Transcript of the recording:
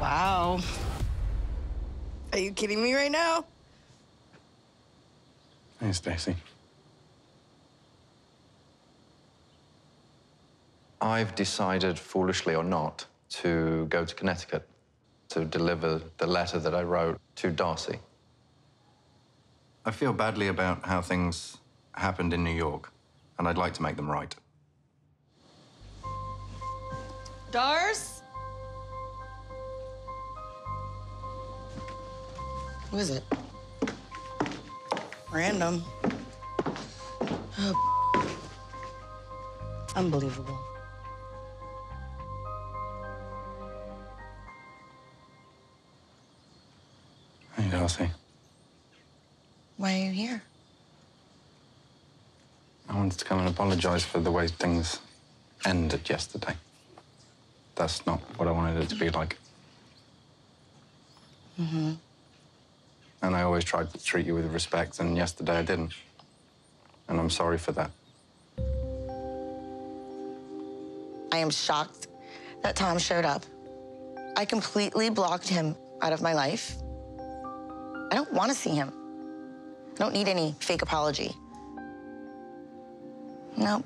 Wow. Are you kidding me right now? Hey, Stacey. I've decided, foolishly or not, to go to Connecticut to deliver the letter that I wrote to Darcey. I feel badly about how things happened in New York, and I'd like to make them right. Dars? Who is it? Random. Oh. Unbelievable. Hey, Darcey. Why are you here? I wanted to come and apologize for the way things ended yesterday. That's not what I wanted it to be like. Mm-hmm. And I always tried to treat you with respect, and yesterday I didn't. And I'm sorry for that. I am shocked that Tom showed up. I completely blocked him out of my life. I don't want to see him. I don't need any fake apology. Nope.